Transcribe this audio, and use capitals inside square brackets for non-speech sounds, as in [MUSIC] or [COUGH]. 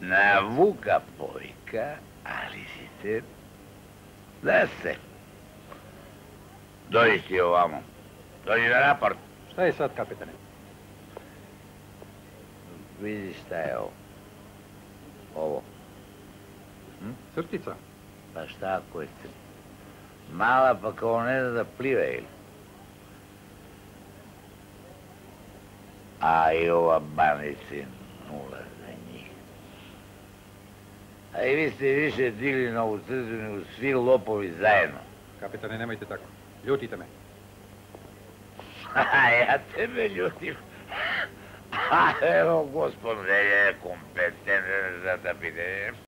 Навука пойка, алисите, да се. Дойди ти овамо. Дойди на рапорт. Šta je sad, kapitane? Vidi šta je ovo. Ovo. Hm? Crtica? Pa šta ako je crtica? Mala pa kao ne zna da pliva ili? A i ova banica nula. А и ви сте више дили на осъдени от сви лопови заедно. Капитане, немайте така. Лютите ме. [LAUGHS] А, я е, тебе лютим. [LAUGHS] А, ево, господи, е, е компетентен за да биде.